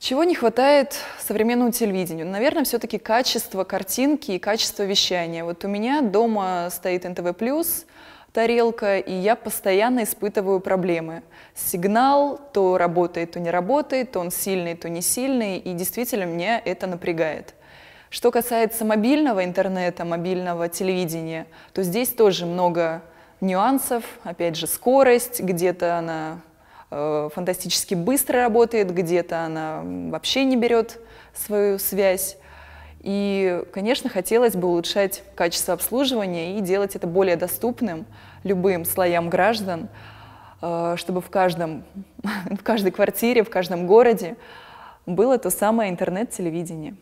Чего не хватает современному телевидению? Наверное, все-таки качество картинки и качество вещания. Вот у меня дома стоит НТВ+, тарелка, и я постоянно испытываю проблемы. Сигнал то работает, то не работает, то он сильный, то не сильный, и действительно меня это напрягает. Что касается мобильного интернета, мобильного телевидения, то здесь тоже много нюансов. Опять же, скорость, где-то она фантастически быстро работает, где-то она вообще не берет свою связь. И, конечно, хотелось бы улучшать качество обслуживания и делать это более доступным любым слоям граждан, э, чтобы в, каждом, в каждой квартире, в каждом городе было то самое интернет-телевидение.